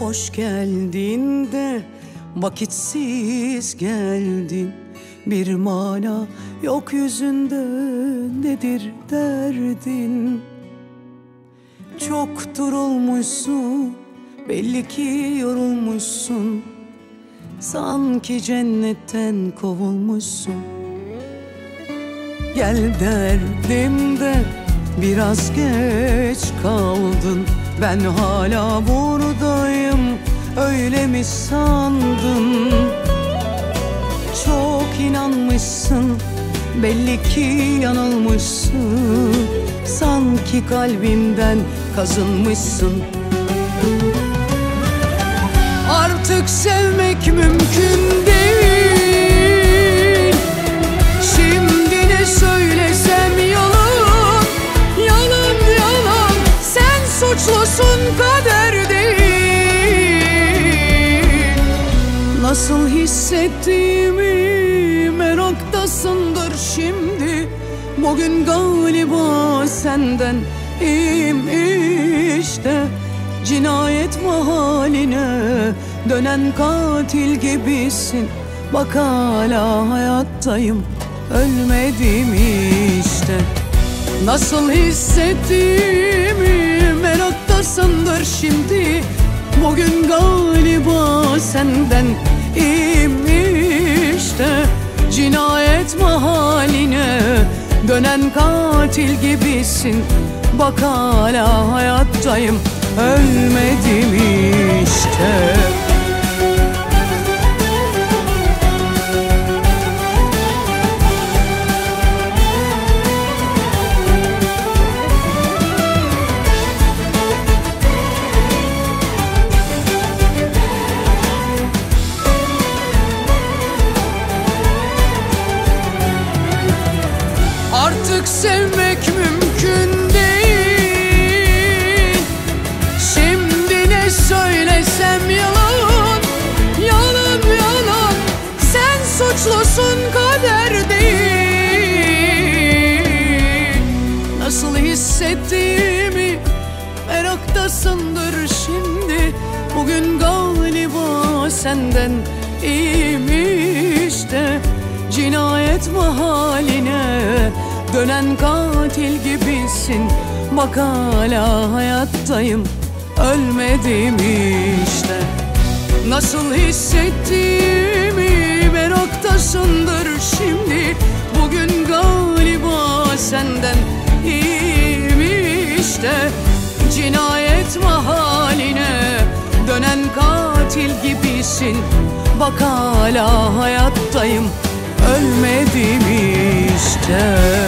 hoş geldin de vakitsiz geldin. Bir mana yok yüzünde nedir derdin? Çok durulmuşsun belli ki yorulmuşsun. Sanki cennetten kovulmuşsun. Gel derdimde biraz geç kaldın. Ben hala buradayım öyle mi sandın? Çok inanmışsın belli ki yanılmışsın. Sanki kalbimden kazınmışsın. Artık sevmek mümkün değil. Şimdi ne söylesem yalan Yalan yalan. Sen suçlusun kader Nasıl hissettiğimi meraktasındır şimdi. Bugün galiba senden iyiyim işte. Cinayet mahaline dönen katil gibisin. Bak hala hayattayım ölmedim işte. Nasıl hissettiğimi meraktasındır şimdi. Bugün galiba senden iyiyim işte Cinayet mahaline dönen katil gibisin. Bak hala hayattayım ölmedim işte Artık sevmek mümkün değil. Şimdi ne söylesem yalan Yalan yalan. Sen suçlusun kader değil. Nasıl hissettiğimi meraktasındır şimdi. Bugün galiba senden iyiyim işte. Cinayet mahaline dönen katil gibisin. Bak hala hayattayım. Ölmedim işte. Nasıl hissettiğimi meraktasındır şimdi. Bugün galiba senden iyiyim işte. Cinayet mahaline dönen katil gibisin. Bak hala hayattayım. Ölmedim işte